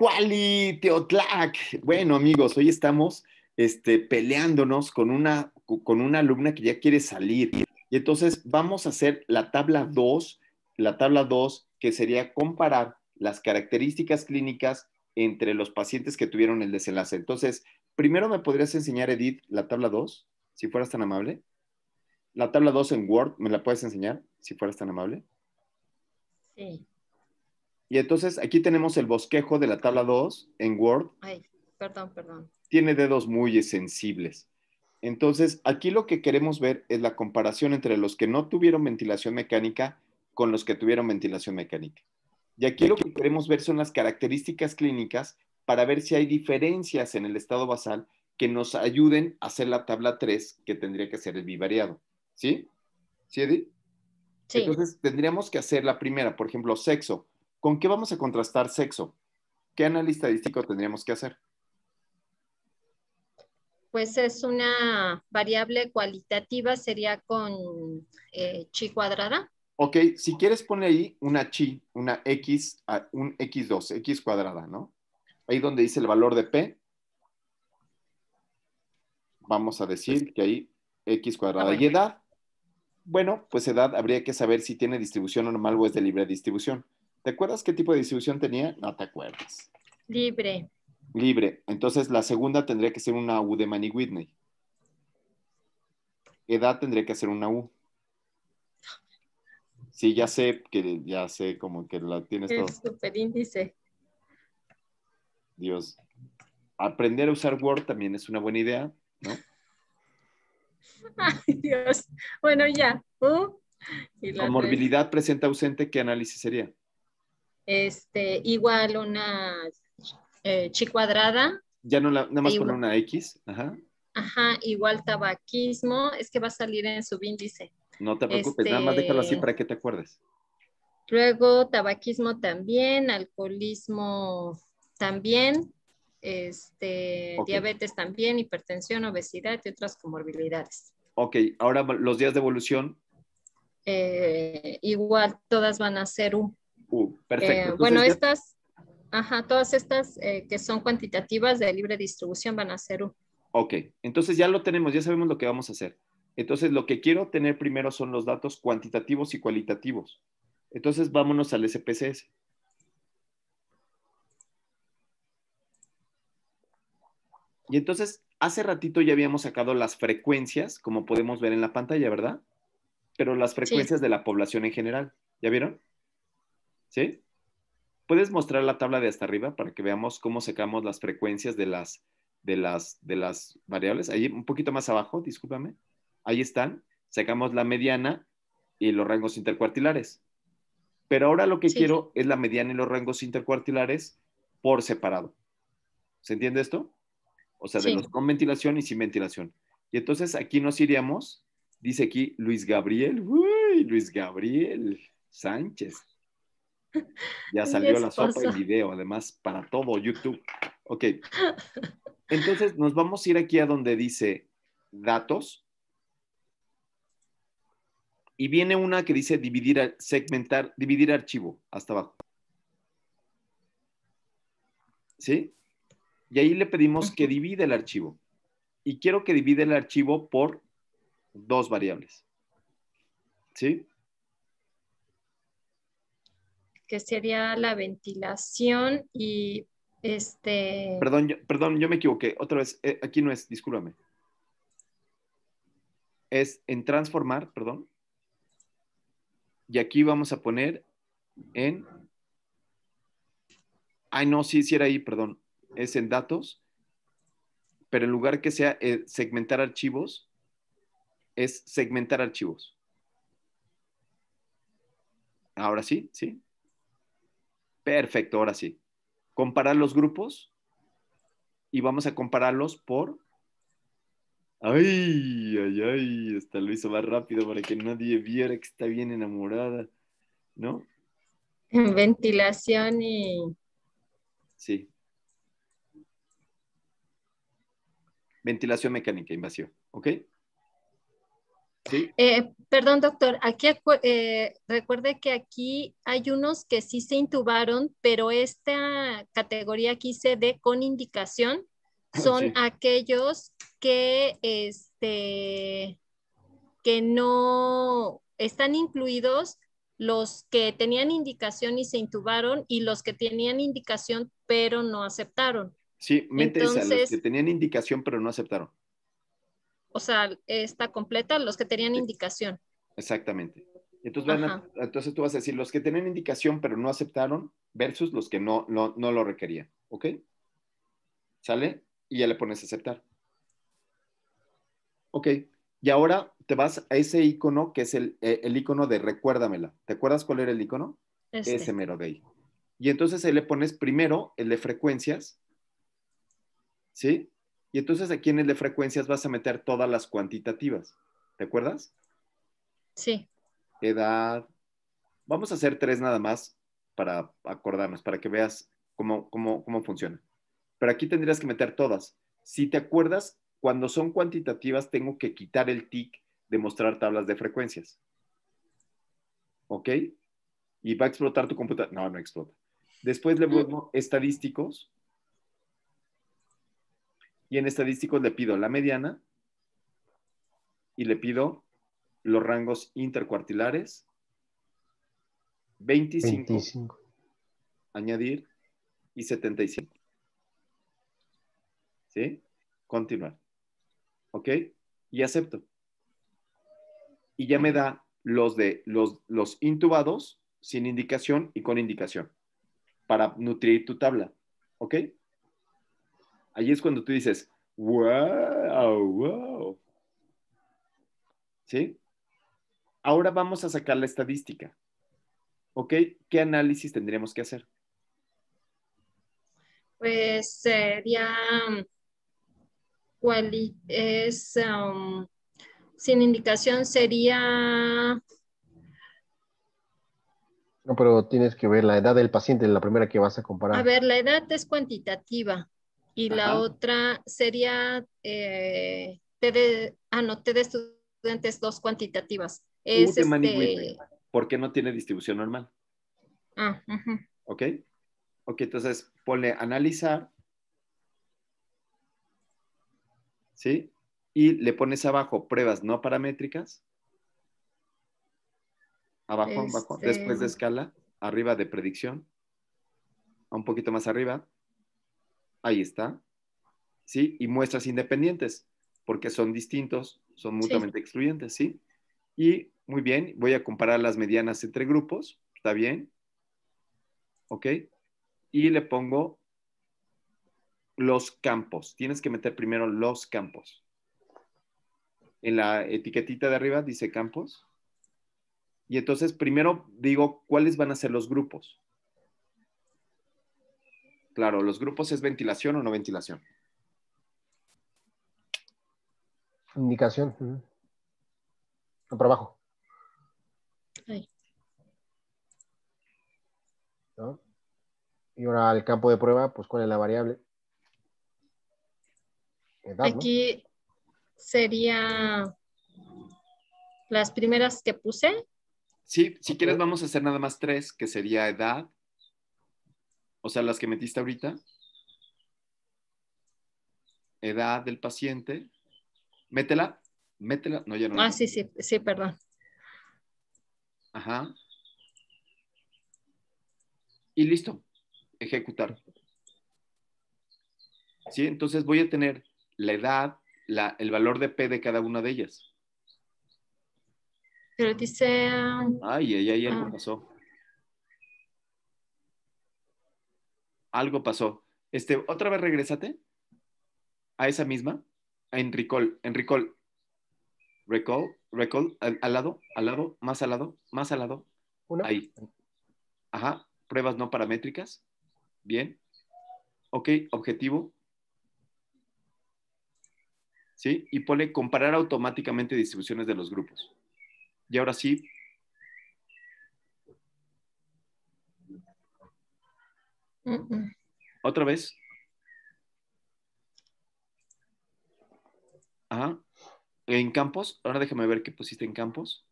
Cuali, Teotlac. Bueno, amigos, hoy estamos este, peleándonos con una, con una alumna que ya quiere salir. Y entonces vamos a hacer la tabla 2, la tabla 2, que sería comparar las características clínicas entre los pacientes que tuvieron el desenlace. Entonces, primero me podrías enseñar, Edith, la tabla 2, si fueras tan amable. La tabla 2 en Word, ¿me la puedes enseñar, si fueras tan amable? Sí. Y entonces aquí tenemos el bosquejo de la tabla 2 en Word. Ay, perdón, perdón. Tiene dedos muy sensibles. Entonces, aquí lo que queremos ver es la comparación entre los que no tuvieron ventilación mecánica con los que tuvieron ventilación mecánica. Y aquí lo que queremos ver son las características clínicas para ver si hay diferencias en el estado basal que nos ayuden a hacer la tabla 3, que tendría que ser el bivariado. ¿Sí? ¿Sí, Edith? Sí. Entonces, tendríamos que hacer la primera, por ejemplo, sexo. ¿Con qué vamos a contrastar sexo? ¿Qué análisis estadístico tendríamos que hacer? Pues es una variable cualitativa, sería con eh, chi cuadrada. Ok, si quieres pone ahí una chi, una x, un x2, x cuadrada, ¿no? Ahí donde dice el valor de p, vamos a decir que ahí x cuadrada. Ah, ¿Y edad? Bueno, pues edad habría que saber si tiene distribución normal o es de libre distribución. ¿Te acuerdas qué tipo de distribución tenía? No te acuerdas. Libre. Libre. Entonces la segunda tendría que ser una U de Manny Whitney. Edad tendría que ser una U. Sí, ya sé que ya sé como que la tienes todo. El superíndice. Dios. Aprender a usar Word también es una buena idea, ¿no? Ay, Dios. Bueno, ya. U y la Comorbilidad presente ausente, ¿qué análisis sería? Este, igual una eh, chi cuadrada. Ya no la, nada más Igual. poner una X. Ajá. Ajá, igual tabaquismo. Es que va a salir en subíndice. No te preocupes, nada más Este- déjalo así para que te acuerdes. Luego tabaquismo también, alcoholismo también, este, diabetes también, hipertensión, obesidad y otras comorbilidades. Ok, ahora los días de evolución. Eh, igual todas van a ser U. Uh, Eh, perfecto. Entonces, bueno, ya- estas, ajá, todas estas eh, que son cuantitativas de libre distribución van a ser U. Ok, entonces ya lo tenemos, ya sabemos lo que vamos a hacer. Entonces, lo que quiero tener primero son los datos cuantitativos y cualitativos. Entonces, vámonos al SPSS. Y entonces, hace ratito ya habíamos sacado las frecuencias, como podemos ver en la pantalla, ¿verdad? Pero las frecuencias de la población en general. ¿Ya vieron? ¿Sí? ¿Puedes mostrar la tabla de hasta arriba para que veamos cómo sacamos las frecuencias de las, de las, de las variables? Ahí un poquito más abajo, discúlpame. Ahí están. Sacamos la mediana y los rangos intercuartilares. Pero ahora lo que Sí. quiero es la mediana y los rangos intercuartilares por separado. ¿Se entiende esto? O sea, de Sí. los con ventilación y sin ventilación. Y entonces aquí nos iríamos, dice aquí Luis Gabriel, uy, Luis Gabriel Sánchez. Ya salió la sopa en video, además, para todo YouTube. Ok. Entonces nos vamos a ir aquí a donde dice datos. Y viene una que dice dividir, ar- segmentar, dividir archivo, hasta abajo. ¿Sí? Y ahí le pedimos que divida el archivo. Y quiero que divida el archivo por dos variables. ¿Sí? Que sería la ventilación y este, Perdón, yo, perdón, yo me equivoqué. Otra vez, eh, aquí no es, discúlpame. Es en transformar, perdón. Y aquí vamos a poner en... Ay, no, sí, sí era ahí, perdón. Es en datos. Pero en lugar que sea eh, segmentar archivos, es segmentar archivos. Ahora sí, sí. Perfecto, ahora sí. Comparar los grupos y vamos a compararlos por... Ay, ay, ay, hasta lo hizo más rápido para que nadie viera que está bien enamorada, ¿no? ventilación y Sí. Ventilación mecánica invasiva, ¿ok? ¿Sí? Eh, perdón, doctor, aquí eh, recuerde que aquí hay unos que sí se intubaron, pero esta categoría aquí se de con indicación son Sí. aquellos que, este, que no están incluidos los que tenían indicación y se intubaron y los que tenían indicación pero no aceptaron. Sí, mete esa, los Entonces- que tenían indicación pero no aceptaron. O sea, está completa los que tenían indicación. Exactamente. Entonces, van a- Ajá. entonces tú vas a decir los que tenían indicación pero no aceptaron versus los que no, no, no lo requerían. ¿Ok? ¿Sale? Y ya le pones aceptar. Ok. Y ahora te vas a ese icono que es el, eh, el icono de recuérdamela. ¿Te acuerdas cuál era el icono? Este, Ese mero de ahí. Y entonces ahí le pones primero el de frecuencias. ¿Sí? Y entonces aquí en el de frecuencias vas a meter todas las cuantitativas. ¿Te acuerdas? Sí, edad. Vamos a hacer tres nada más para acordarnos, para que veas cómo, cómo, cómo funciona. Pero aquí tendrías que meter todas. Si te acuerdas, cuando son cuantitativas tengo que quitar el tic de mostrar tablas de frecuencias. ¿Ok? Y va a explotar tu computadora. No, no explota. Después le vuelvo estadísticos. Y en estadísticos le pido la mediana y le pido los rangos intercuartilares. 25, 25. añadir y 75. ¿Sí? Continuar. ¿Ok? Y acepto. Y ya me da los de los, los intubados sin indicación y con indicación para nutrir tu tabla. ¿Ok? Ahí es cuando tú dices, wow, wow. ¿Sí? Ahora vamos a sacar la estadística. ¿Ok? ¿Qué análisis tendríamos que hacer? pues sería cuali- es um, sin indicación sería No, pero tienes que ver la edad del paciente, la primera que vas a comparar. a ver la edad es cuantitativa y la otra sería eh, T de ah no T de estudiantes dos cuantitativas es de Manny este Whitney. ¿Por qué no tiene distribución normal? ah, ujú. ¿Ok? Ok, entonces ponle analizar. ¿Sí? Y le pones abajo pruebas no paramétricas. Abajo, abajo. Este- Después de escala, arriba de predicción. Un poquito más arriba. Ahí está. ¿Sí? Y muestras independientes, porque son distintos, son mutuamente excluyentes, ¿sí? Y muy bien, voy a comparar las medianas entre grupos. ¿Está bien? ¿Ok? Y le pongo los campos. Tienes que meter primero los campos. En la etiquetita de arriba dice campos. Y entonces primero digo cuáles van a ser los grupos. Claro, los grupos es ventilación o no ventilación. Indicación. No, por abajo. Ahí. ¿no? Y ahora el campo de prueba, pues cuál es la variable. Edad, ¿no? aquí sería las primeras que puse Sí, si quieres vamos a hacer nada más tres, que sería edad. O sea, las que metiste ahorita. Edad del paciente. Métela, métela. No, ya no. ah sí sí sí perdón Ajá. Y listo. Ejecutar. Sí, entonces voy a tener la edad, la- el valor de P de cada una de ellas. pero dice Ay, ay, ay, algo Ah. pasó. Algo pasó. Este, otra vez regrésate a esa misma, en recall, en recall. Recall, recall, al, al lado, al lado, más al lado, más al lado. Una. Ahí. Ajá. Pruebas no paramétricas. Bien. Ok, objetivo. ¿Sí? Y pone comparar automáticamente distribuciones de los grupos. Y ahora sí, otra vez. Ajá. En campos, ahora déjame ver qué pusiste en campos.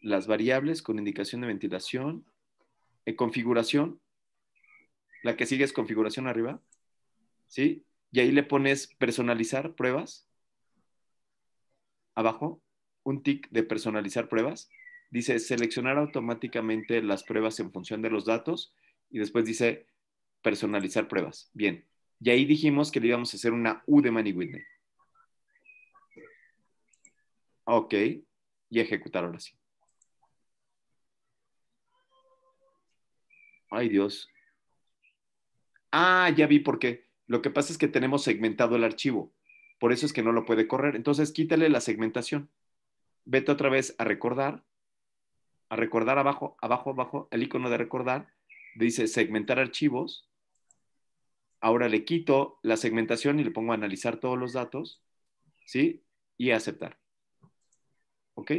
Las variables con indicación de ventilación. En configuración. La que sigue es configuración arriba. ¿Sí? Y ahí le pones personalizar pruebas. Abajo, un tick de personalizar pruebas. Dice seleccionar automáticamente las pruebas en función de los datos. Y después dice personalizar pruebas. Bien. Y ahí dijimos que le íbamos a hacer una U de Manny Whitney. Ok. Y ejecutar ahora sí. Ay, Dios. Ah, ya vi por qué. Lo que pasa es que tenemos segmentado el archivo. Por eso es que no lo puede correr. Entonces, quítale la segmentación. Vete otra vez a recordar. A recordar abajo, abajo, abajo, el icono de recordar. Dice segmentar archivos. Ahora le quito la segmentación y le pongo a analizar todos los datos. ¿Sí? Y aceptar. ¿Ok?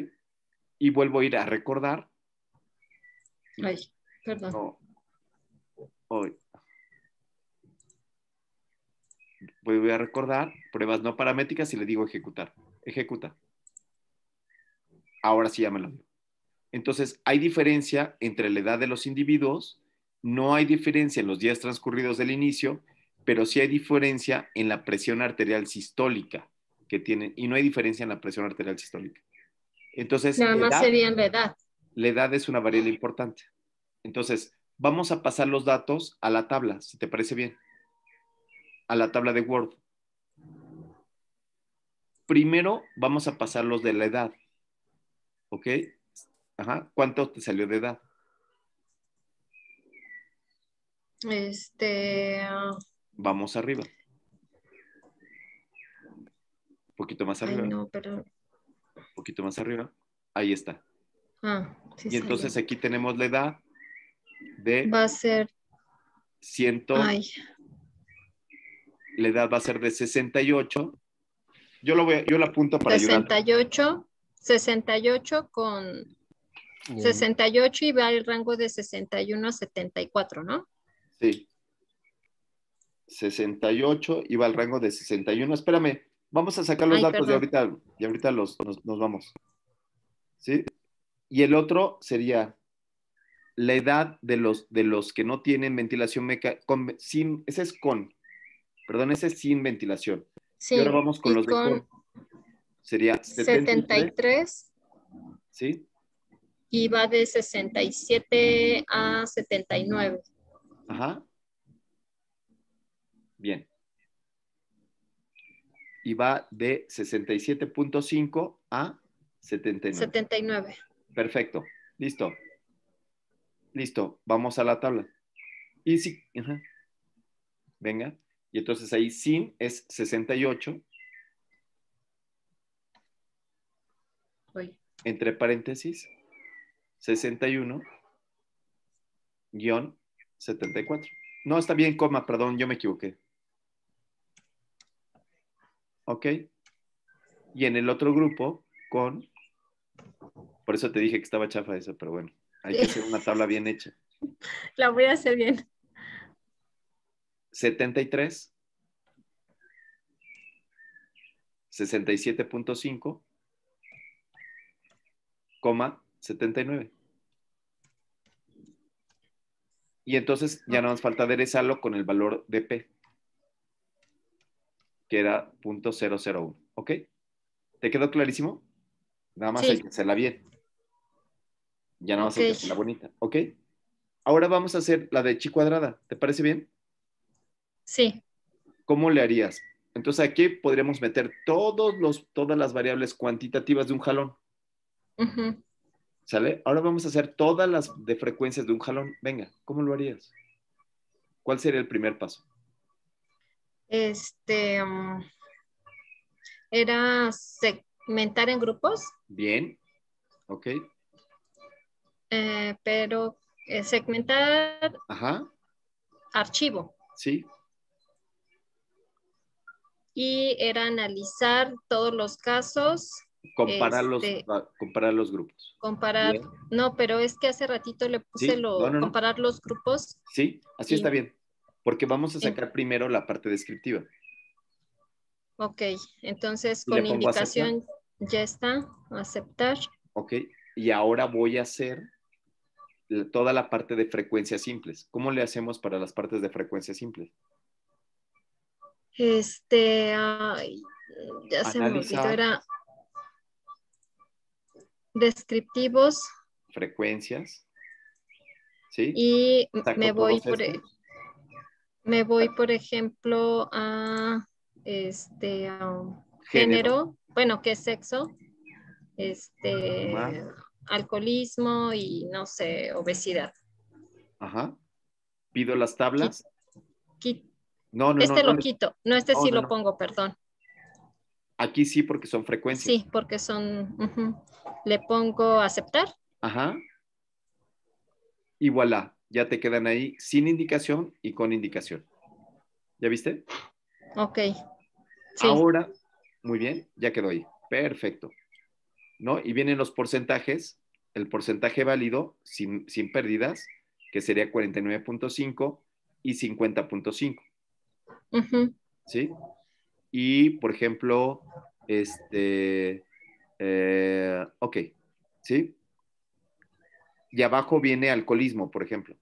Y vuelvo a ir a recordar. Ay, perdón. No. Hoy. Voy a recordar pruebas no paramétricas y le digo ejecutar. Ejecuta. Ahora sí ya me lo dio. Entonces, hay diferencia entre la edad de los individuos, no hay diferencia en los días transcurridos del inicio, pero sí hay diferencia en la presión arterial sistólica que tienen, y no hay diferencia en la presión arterial sistólica. Entonces, Nada más edad- sería la edad. la edad es una variable importante. Entonces, vamos a pasar los datos a la tabla, si te parece bien. A la tabla de Word. Primero vamos a pasar los de la edad. ¿Ok? Ajá. ¿Cuánto te salió de edad? Este, Vamos arriba. Un poquito más ay, arriba. no, pero, Un poquito más arriba. Ahí está. ah, sí Y entonces salió. aquí tenemos la edad de va a ser, 100. ay, La edad va a ser de 68. Yo lo voy a- yo lo apunto para ayudar. 68, 68 con Bien. 68 y va el rango de 61 a 74, ¿no? Sí. 68 iba al rango de 61. Espérame, vamos a sacar los Ay, datos perdón. ahorita, y ahorita los, nos, nos vamos. ¿Sí? Y el otro sería la edad de los, de los que no tienen ventilación mecánica, sin, ese es con, perdón, ese es sin ventilación. Sí. y ahora vamos con los de con con. Sería 73, 73 ¿sí? y va de 67 a 79. Ajá. Bien. Y va de 67.5 a 79. 79. Perfecto. Listo. Listo. Vamos a la tabla. Y si, ajá. Venga. Y entonces ahí sin es 68, Uy, entre paréntesis, 61, guion 74. No, está bien, coma, perdón, yo me equivoqué. ¿Ok? Y en el otro grupo, con... Por eso te dije que estaba chafa eso, pero bueno, hay que hacer una tabla bien hecha. La voy a hacer bien. 73, 67.5, coma 79. Y entonces ya no nos falta aderezarlo con el valor de P, que era .001. ¿Ok? ¿Te quedó clarísimo? Nada más Sí. hay que hacerla bien. Ya nada más hay que hacerla bonita. ¿Ok? Ahora vamos a hacer la de chi cuadrada. ¿Te parece bien? Sí. ¿Cómo le harías? Entonces aquí podríamos meter todos los, todas las variables cuantitativas de un jalón. ¿Sale? Ahora vamos a hacer todas las de frecuencias de un jalón. Venga, ¿cómo lo harías? ¿Cuál sería el primer paso? Este, um, era segmentar en grupos, Bien. ¿Ok? eh, pero eh, segmentar Ajá. archivo Sí. y era analizar todos los casos, Comparar, los, Este- comparar los grupos. comparar, Bien. no, pero es que hace ratito le puse Sí, lo, no, no, no. comparar los grupos. Sí, así Y- está bien. Porque vamos a sacar primero la parte descriptiva. Ok, entonces con indicación, Ya está, aceptar. Ok, y ahora voy a hacer toda la parte de frecuencias simples. ¿Cómo le hacemos para las partes de frecuencias simples? Este, ay, ya se me olvidó, era descriptivos Frecuencias. ¿Sí? y me voy por, e- me voy, por ejemplo, a este a género, bueno, ¿qué es sexo? Este, alcoholismo y no sé, obesidad. Ajá. Pido las tablas. Qui- No, no, este no. lo quito, no, este sí lo pongo, perdón. Aquí sí, porque son frecuencias. Sí, porque son, le pongo aceptar. Ajá. Y voilà, ya te quedan ahí sin indicación y con indicación. ¿Ya viste? Ok. Sí, Ahora, muy bien, ya quedó ahí. Perfecto. ¿No? Y vienen los porcentajes. El porcentaje válido sin, sin pérdidas, que sería 49.5 y 50.5. ujú. ¿Sí? Y, por ejemplo, este, eh, ok, ¿sí? Y abajo viene alcoholismo, por ejemplo.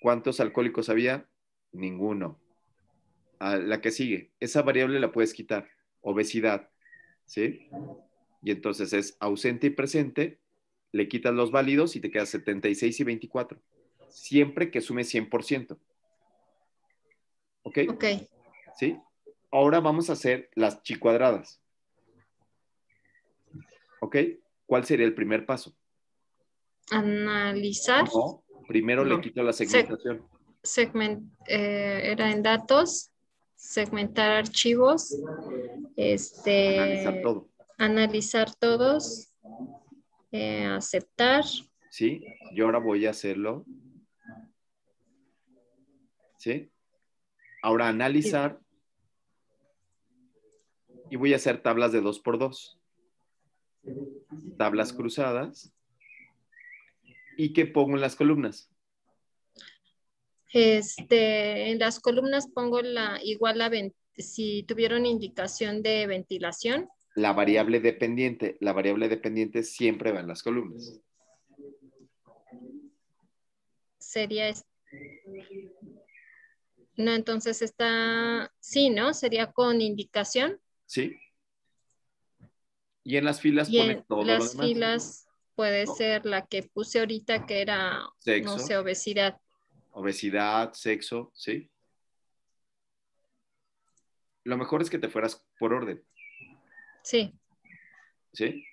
¿Cuántos alcohólicos había? Ninguno. Ah, la que sigue, esa variable la puedes quitar. Obesidad, ¿sí? Y entonces es ausente y presente, le quitas los válidos y te queda 76 y 24. Siempre que sume 100%. ¿Ok? Ok. ¿Sí? Ahora vamos a hacer las chi cuadradas. ¿Ok? ¿Cuál sería el primer paso? Analizar. No, primero le quito la segmentación. segment, eh, era en datos, segmentar archivos, este, Analizar todo. analizar todos, eh, aceptar, ¿Sí? Yo ahora voy a hacerlo. ¿Sí? Ahora analizar. Y voy a hacer tablas de dos por dos. Tablas cruzadas. ¿Y qué pongo en las columnas? este, en las columnas pongo la igual a ven- si tuvieron indicación de ventilación, La variable dependiente. La variable dependiente siempre va en las columnas. sería no, entonces está, sí, ¿no? Sería con indicación ¿Sí? Y en las filas y pone todo lo las demás. filas puede ¿no? ser la que puse ahorita que era, Sexo. no sé, obesidad. Obesidad, sexo, ¿sí? Lo mejor es que te fueras por orden, Sí, ¿sí?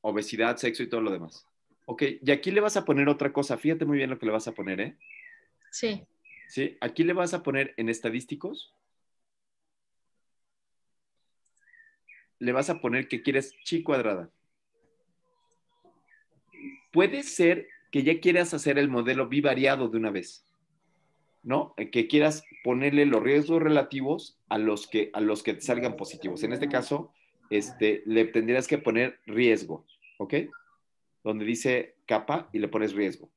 Obesidad, sexo y todo lo demás. Ok, y aquí le vas a poner otra cosa. Fíjate muy bien lo que le vas a poner, ¿eh? sí. ¿Sí? Aquí le vas a poner en estadísticos. Le vas a poner que quieres chi cuadrada. Puede ser que ya quieras hacer el modelo bivariado de una vez. ¿no? Que quieras ponerle los riesgos relativos a los que, a los que te salgan positivos. En este caso, este, le tendrías que poner riesgo, ¿ok? Donde dice capa y le pones riesgo.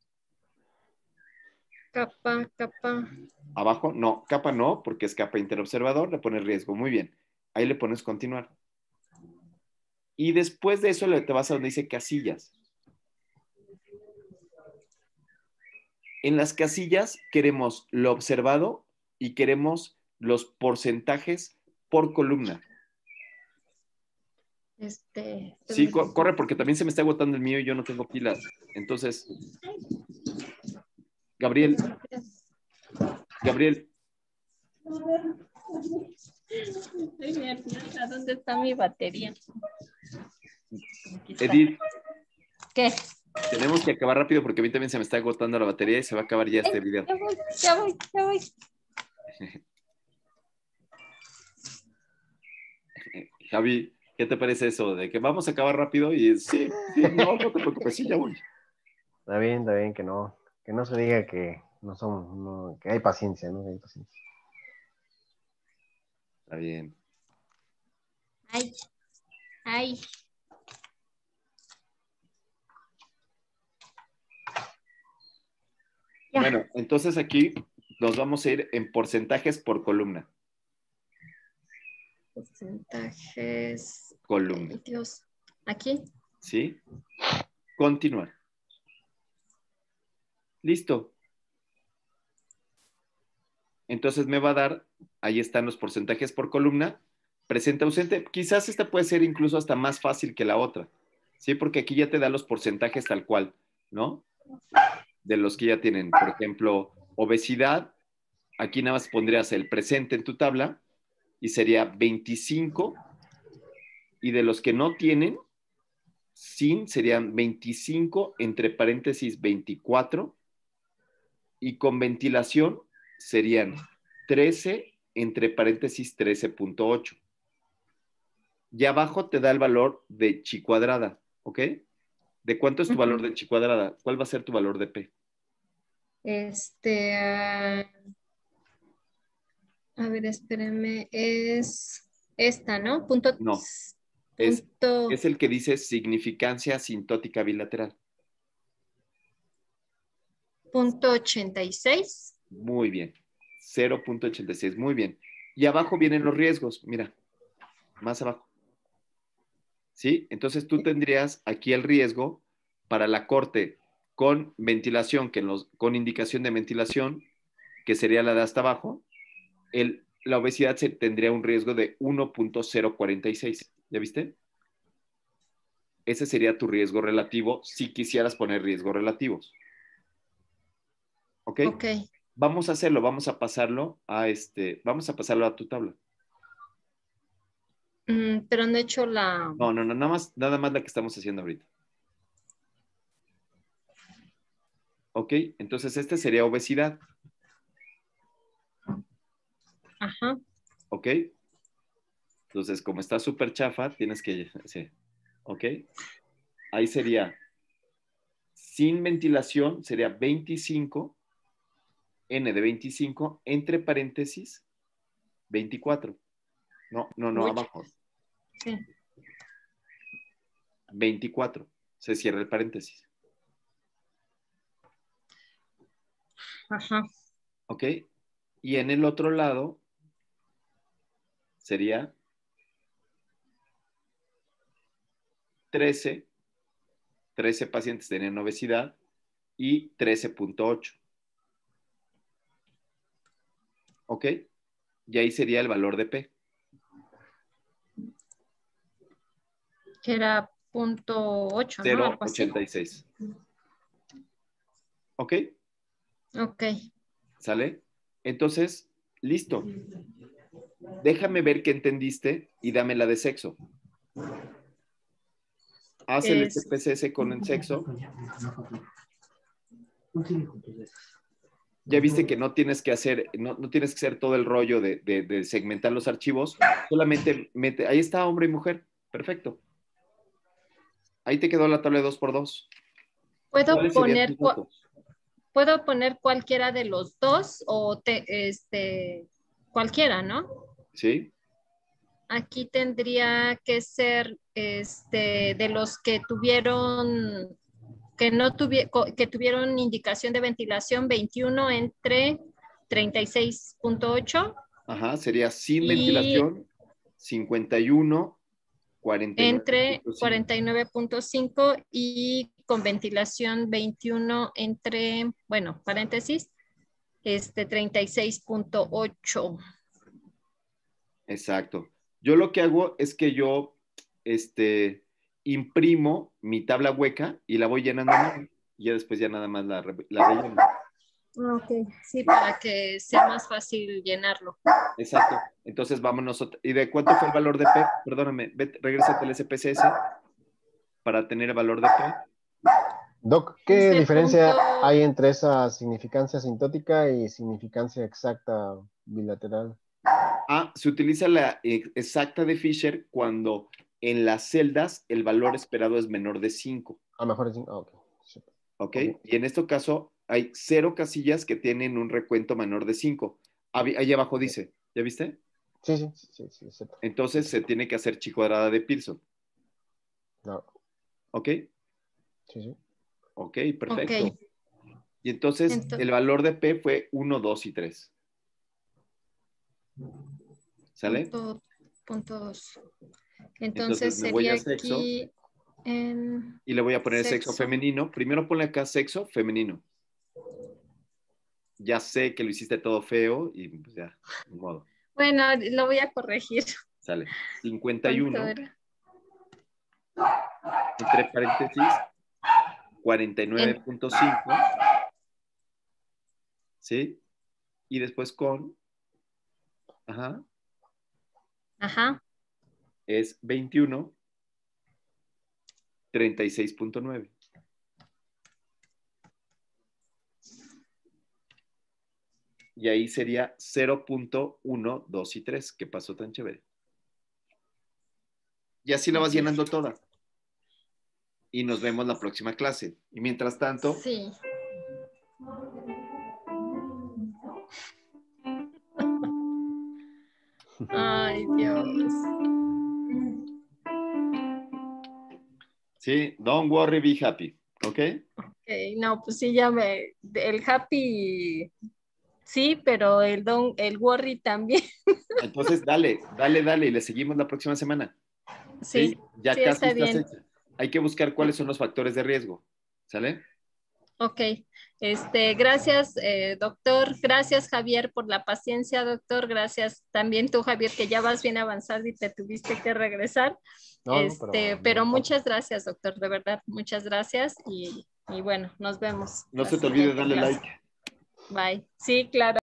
Capa, capa. Abajo, no, capa no, porque es capa interobservador, le pones riesgo. Muy bien. Ahí le pones continuar. Y después de eso te vas a donde dice casillas. En las casillas queremos lo observado y queremos los porcentajes por columna. Este. Sí, co- corre porque también se me está agotando el mío y yo no tengo pilas. Entonces, Gabriel, Gabriel, Estoy nerviosa. ¿Dónde está mi batería? Edith, ¿Qué? tenemos que acabar rápido porque a mí también se me está agotando la batería y se va a acabar ya este video. Ya voy, ya voy, ya voy. Javi, ¿qué te parece eso? De que vamos a acabar rápido y sí, sí, no, no te preocupes, sí, ya voy. Está bien, está bien, que no, que no se diga que no somos, no- que hay paciencia, ¿no? Hay paciencia. Está bien. Ay, ay. Ya. Bueno, entonces aquí nos vamos a ir en porcentajes por columna. Porcentajes. columna. Ay, Dios. Aquí. ¿Sí? Continuar. Listo. Entonces me va a dar, ahí están los porcentajes por columna, presente ausente. Quizás esta puede ser incluso hasta más fácil que la otra, ¿sí? Porque aquí ya te da los porcentajes tal cual, ¿no? De los que ya tienen, por ejemplo, obesidad, aquí nada más pondrías el presente en tu tabla y sería 25, y de los que no tienen, sin serían 25 entre paréntesis 24 y con ventilación serían 13 entre paréntesis 13.8. Y abajo te da el valor de chi cuadrada, ¿ok? ¿De cuánto es tu valor de chi cuadrada? ¿Cuál va a ser tu valor de P? Este. ah, a ver, espérenme. Es esta, ¿no? Punto. No, es- punto- Es el que dice significancia asintótica bilateral. punto 86. Muy bien. 0.86, muy bien. Y abajo vienen los riesgos, mira, más abajo. ¿Sí? Entonces tú tendrías aquí el riesgo para la corte con ventilación, que en los, con indicación de ventilación, que sería la de hasta abajo, el, la obesidad se tendría un riesgo de 1.046. ¿Ya viste? Ese sería tu riesgo relativo si quisieras poner riesgos relativos. ¿Ok? Ok. Vamos a hacerlo, vamos a pasarlo a este, vamos a pasarlo a tu tabla. Mm, pero no he hecho la. No, no, no, nada más, nada más la que estamos haciendo ahorita. Ok, entonces este sería obesidad, Ajá. ¿ok? Entonces, como está súper chafa, tienes que, sí, ¿ok? Ahí sería, sin ventilación, sería 25, n de 25, entre paréntesis, 24. No, no, no, abajo. Sí. 24. Se cierra el paréntesis. Ajá. ¿Ok? Y en el otro lado sería 13. 13 pacientes tenían obesidad y 13.8. ¿Ok? Y ahí sería el valor de P. Que era punto 8, ¿no? Algo así. 0.86. ¿Ok? Ok. ¿Sale? Entonces, listo. Déjame ver qué entendiste y dame la de sexo. Haz el Es- SPSS con el sexo. Ya viste que no tienes que hacer, no, no tienes que hacer todo el rollo de, de- de segmentar los archivos. Solamente mete, ahí está hombre y mujer. Perfecto. Ahí te quedó la tabla de 2x2. ¿Puedo ¿Cuáles serían poner? ¿Puedo poner cualquiera de los dos o te, este, cualquiera, ¿no? ¿Sí? Aquí tendría que ser este, de los que tuvieron, que no tuvieron, que tuvieron indicación de ventilación 21 entre 36.8 Ajá, sería sin Y- ventilación 51, 49. entre 49.5 y con ventilación 21 entre, bueno, paréntesis, este 36.8. Exacto. Yo lo que hago es que yo este, imprimo mi tabla hueca y la voy llenando. Y ya después ya nada más la, la relleno. Ok, sí, para que sea más fácil llenarlo. Exacto. Entonces vámonos. ¿Y de cuánto fue el valor de P? Perdóname, vete, regrésate al SPSS para tener el valor de P. Doc, ¿qué Ese diferencia punto- hay entre esa significancia asintótica y significancia exacta bilateral? Ah, se utiliza la eh, exacta de Fisher cuando en las celdas el valor esperado es menor de 5. A lo mejor es... ah, ok. Sí. ¿Ok? Ok. Y en este caso hay cero casillas que tienen un recuento menor de 5. Ahí abajo dice, ¿ya viste? Sí, sí, sí, sí, sí. Entonces se tiene que hacer chi cuadrada de Pearson. No, ¿Ok? sí, sí. Ok, perfecto. Ok. Y entonces Ento- el valor de P fue 1, 2 y 3. ¿Sale? Punto punto 2. Entonces, Entonces, sería a sexo. aquí en... Y le voy a poner sexo, Sexo. femenino. Primero ponle acá sexo femenino. Ya sé que lo hiciste todo feo y pues ya, ni modo. Bueno, lo voy a corregir. Sale. 51 ¿Cuánto era? entre paréntesis 49.5. ¿Sí? Y después con. Ajá. Ajá. Es 21. 36.9. Y ahí sería 0.1, 2 y 3. ¿Qué pasó tan chévere? Y así la vas llenando toda. Y nos vemos la próxima clase. Y mientras tanto, Sí. Ay, Dios. sí, don't worry, be happy. ¿Ok? Ok, no, pues sí, ya me. El happy. Sí, pero el don, el worry también. Entonces, dale, dale, dale. Y le seguimos la próxima semana. Sí, Ya sí, casi está estás bien. hecha. Hay que buscar cuáles son los factores de riesgo. ¿Sale? ok. Este, gracias, eh, doctor. Gracias, Javier, por la paciencia, doctor. Gracias también tú, Javier, que ya vas bien avanzado y te tuviste que regresar. No, no, este, no pero importa. muchas gracias, doctor, de verdad, muchas gracias y, y bueno, nos vemos. No se te olvide darle clase. like. Bye. Sí, claro.